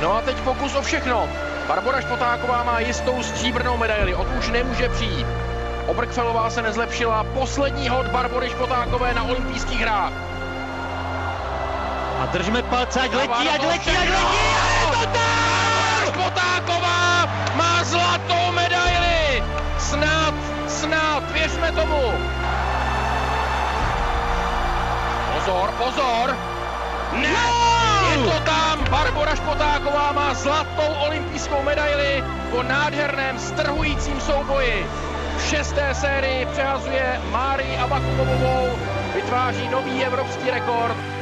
No a teď pokus o všechno. Barbora Špotáková má jistou stříbrnou medaili, od už nemůže přijít. Obrkfelová se nezlepšila, poslední hod Barbory Špotákové na olympijských hrách. A držme palce, ať letí, ať letí, ať letí, a je to tak! Špotáková má zlatou medaili! Snad, snad, věřme tomu! Pozor, pozor! Ne! Tam! Barbora Špotáková má zlatou olympijskou medaili po nádherném strhujícím souboji. V šesté sérii přehazuje Márii Abakumovou, vytváří nový evropský rekord.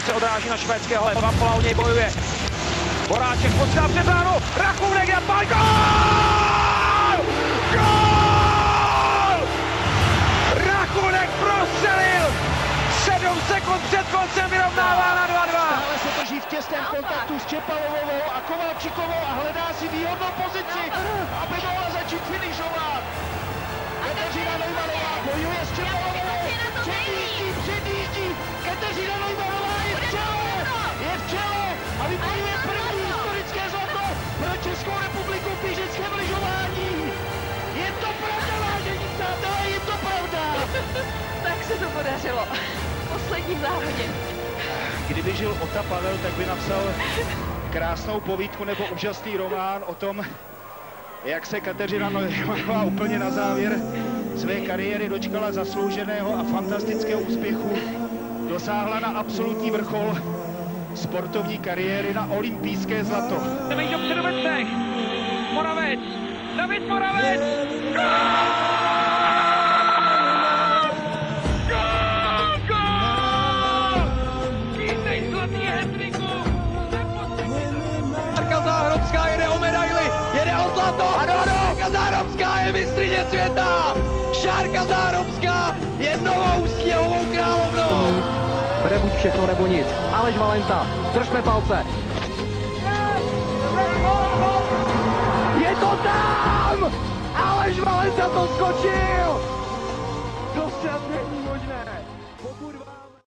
Se odráží na švédského, Van Pola o něj bojuje. Boráček posílá před bránu, Rakounek je pán, gol! Gol! Rakounek prostřelil! 7 sekund před koncem vyrovnává na 2-2. Stále se drží v těsném kontaktu s Čepalovou a Kovalčikovou a hledá si výhodnou pozici, aby mohla začít finišovat. Kateřina Neumannová bojuje s Čepalovou, předjíždí, předjíždí, Kateřina Neumannová Se to podařilo. V posledním závodě. Kdyby žil Ota Pavel, tak by napsal krásnou povídku nebo úžasný román o tom, jak se Kateřina Neumannová úplně na závěr své kariéry dočkala zaslouženého a fantastického úspěchu. Dosáhla na absolutní vrchol sportovní kariéry na olympijské zlato. Jdeme dopředu ve třech. Moravec. David Moravec. Zlato, ano, ano, Šárka Záhrobská je mistrině světa, Šárka Záhrobská je novou sněhovou královnou. Bude buď všechno nebo nic, Aleš Valenta, držme palce. Je to tam! Aleš Valenta to skočil! To snad není možné. Pokud